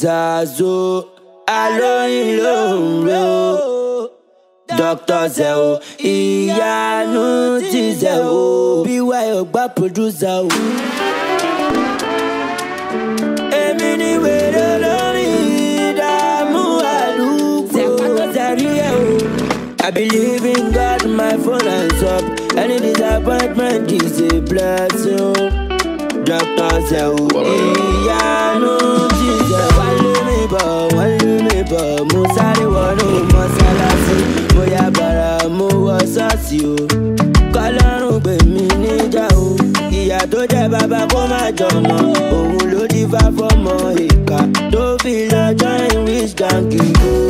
Zazo alóyin ló ń Zeo ìyanu ti Zeo BY ọgbà producer o. èmi ni wèrè lórí ìdààmú àdúgbò zẹ̀ríyẹ̀ o. I believe in God my phone hands up any disappointment is a blessing. Doctor Zeo ìyanu bọ̀ wọ́n lù mí bọ̀ mo sáré wọnú mọ́sálásí mo ya bàrà mo wọ ṣọ́ọ̀ṣì o kọ́lọ́run gbè mí níjà o ìyá tó jẹ́ bàbá kó má jọmọ òun ló dífá fọmọ ìka tó fi lọ join rich gang kìí.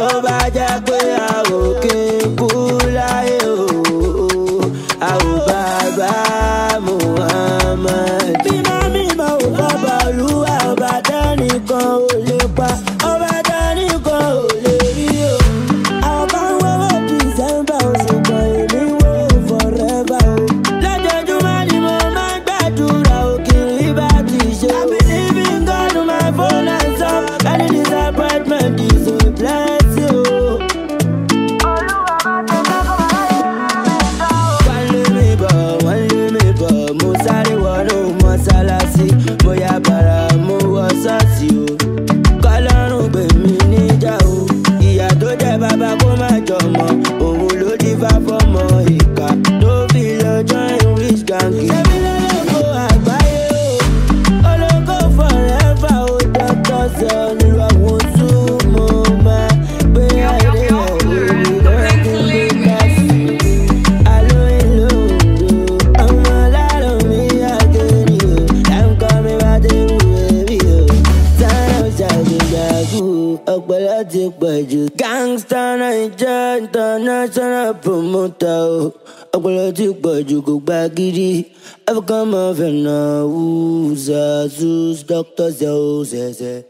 tó bá jẹ́ pé a ò kéku. batik you. Gangsta Naija international promoter o Ọpọlọ ti pọ̀jù kò gba gidi African muffin na wù Zazus doctor Zeus, o zẹ̀ zẹ̀.